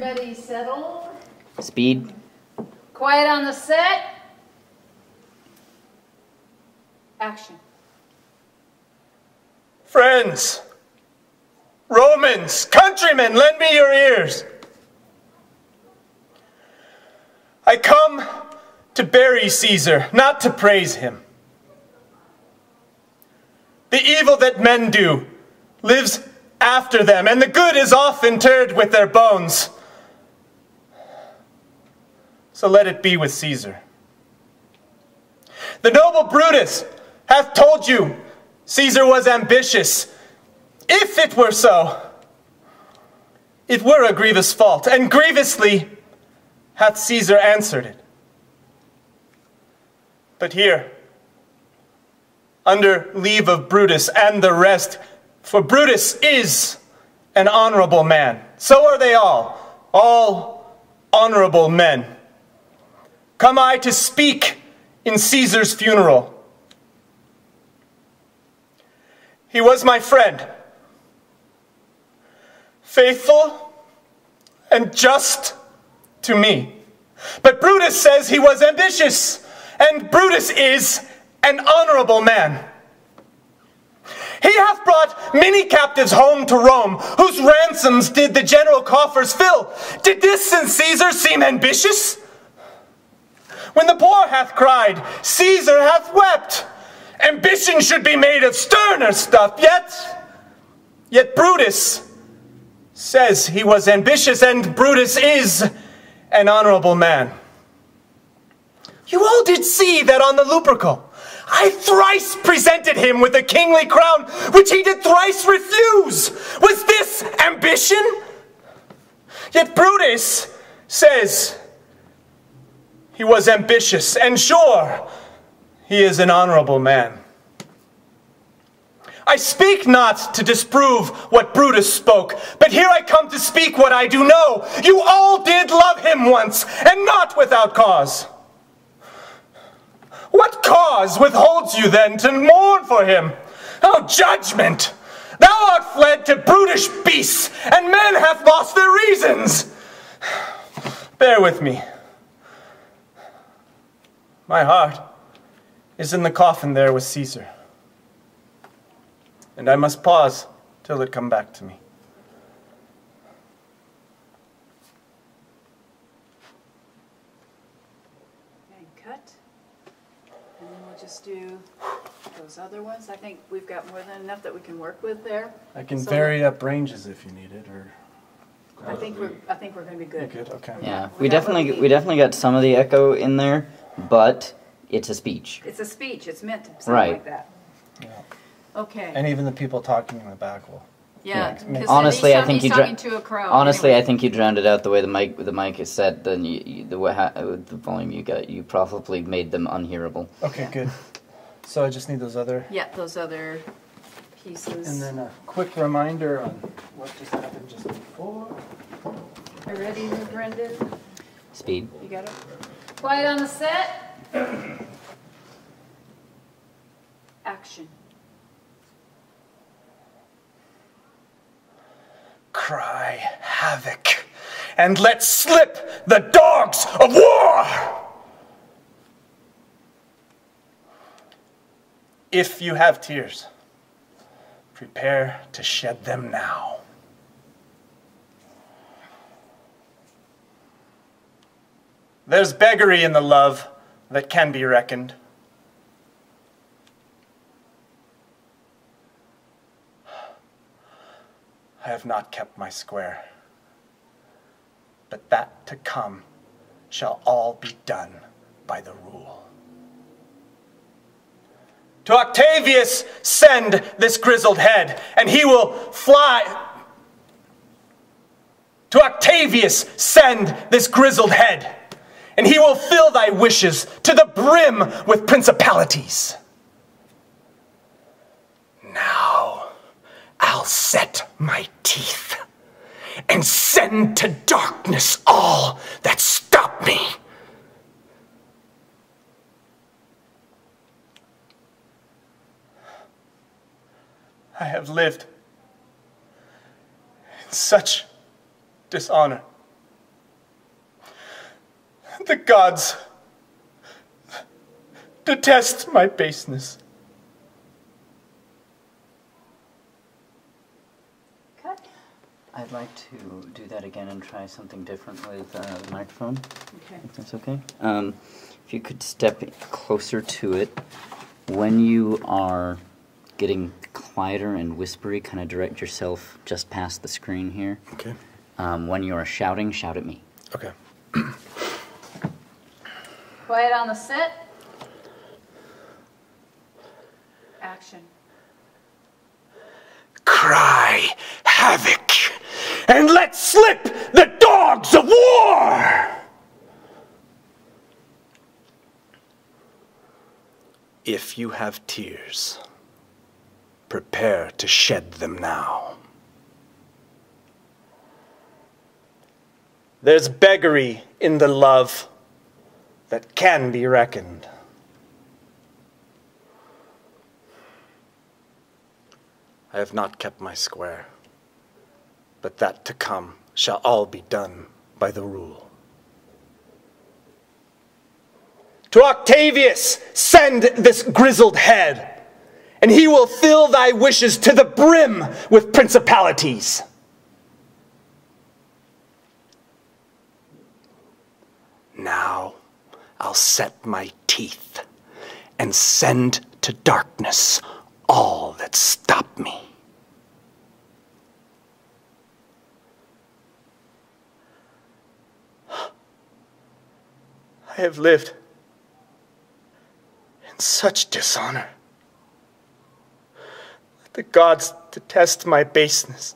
Everybody settled? Speed. Quiet on the set. Action. Friends, Romans, countrymen, lend me your ears. I come to bury Caesar, not to praise him. The evil that men do lives after them, and the good is oft interred with their bones. So let it be with Caesar. The noble Brutus hath told you Caesar was ambitious. If it were so, it were a grievous fault, and grievously hath Caesar answered it. But here, under leave of Brutus and the rest, for Brutus is an honorable man. So are they all, all honorable men. Come I to speak in Caesar's funeral. He was my friend, faithful and just to me. But Brutus says he was ambitious, and Brutus is an honorable man. He hath brought many captives home to Rome, whose ransoms did the general coffers fill. Did this in Caesar seem ambitious? When the poor hath cried, Caesar hath wept. Ambition should be made of sterner stuff, yet, yet Brutus says he was ambitious, and Brutus is an honorable man. You all did see that on the Lupercal. I thrice presented him with a kingly crown, which he did thrice refuse. Was this ambition? Yet Brutus says he was ambitious, and sure, he is an honorable man. I speak not to disprove what Brutus spoke, but here I come to speak what I do know. You all did love him once, and not without cause. What cause withholds you then to mourn for him? Oh, judgment! Thou art fled to brutish beasts, and men have lost their reasons. Bear with me. My heart is in the coffin there with Caesar. And I must pause till it come back to me. And cut. And then we'll just do those other ones. I think we've got more than enough that we can work with there. I can So- vary up ranges if you need it, or I think we're, I think we're gonna be you good. good? Okay. Yeah, We we got what definitely we we definitely got some of the echo in there, but it's a speech. It's a speech, it's meant to sound Right. like that. Yeah. Okay, And even the people talking in the back will. yeah. yeah. 'cause Honestly, I think you dra- to a crowd. Honestly, anyway. I think you drowned it out the way the mic the mic is set. Then you, you, the way ha- uh, the volume you got, you probably made them unhearable. Okay, good. So I just need those other. Yeah, those other pieces. And then a quick reminder on what just happened just before. Are You ready, Brenden? Speed. You got it? Quiet on the set. Action. Cry havoc and let slip the dogs of war! If you have tears, prepare to shed them now. There's beggary in the love that can be reckoned. I have not kept my square. But that to come shall all be done by the rule. To Octavius send this grizzled head, and he will fly. To Octavius send this grizzled head, and he will fill thy wishes to the brim with principalities. Now I'll set my teeth and send to darkness all that stop me. I have lived in such dishonor the gods detest my baseness. Cut. I'd like to do that again and try something different with uh, the microphone, Okay. if that's okay. Um, if you could step closer to it, when you are getting quieter and whispery, kind of direct yourself just past the screen here. Okay. Um, when you are shouting, shout at me. Okay. Quiet on the set. Action. Cry havoc and let slip the dogs of war! If you have tears, prepare to shed them now. There's beggary in the love that can be reckoned. I have not kept my square, but that to come shall all be done by the rule. To Octavius send this grizzled head, and he will fill thy wishes to the brim with principalities. Now I'll set my teeth and send to darkness all that stop me. I have lived in such dishonor. Let the gods detest my baseness.